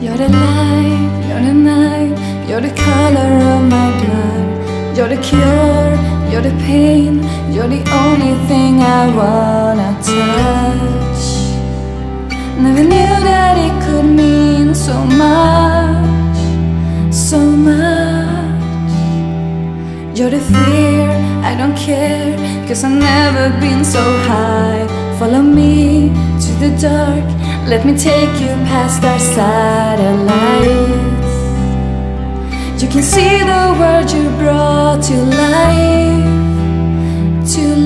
You're the light, you're the night, you're the color of my blood. You're the cure, you're the pain, you're the only thing I wanna touch. Never knew that it could mean so much, so much. You're the fear, I don't care, cause I've never been so high. Follow me to the dark, let me take you past our satellites. You can see the world you brought to life,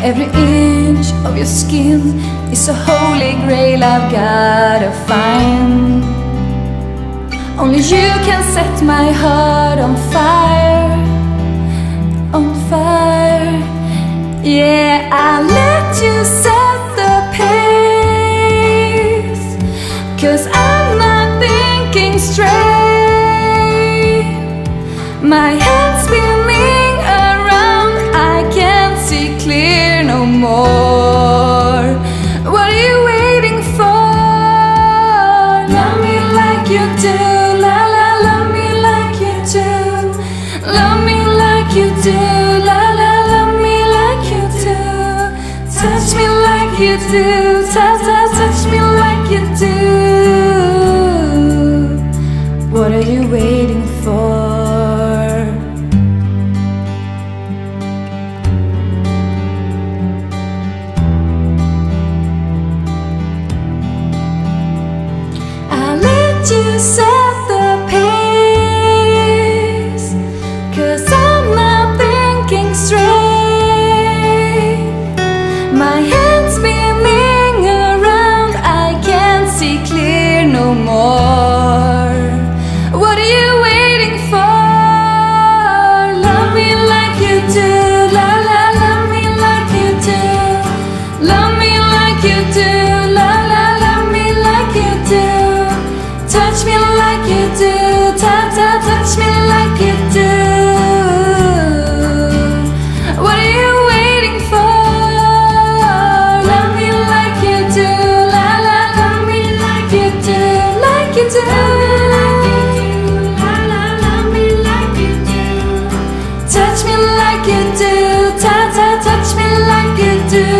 Every inch of your skin is a holy grail I've gotta find. Only you can set my heart on fire, on fire. Yeah, I'll let you set the pace. Cause I'm not thinking straight. My more. What are you waiting for? Love me like you do, la la, love me like you do. Love me like you do, la la, love me like you do. Touch me like you do, ta ta, touch me like you do. you set the pace? Cause I'm not thinking straight. My head's spinning around. I can't see clear no more. What are you waiting for? Love me like you do can do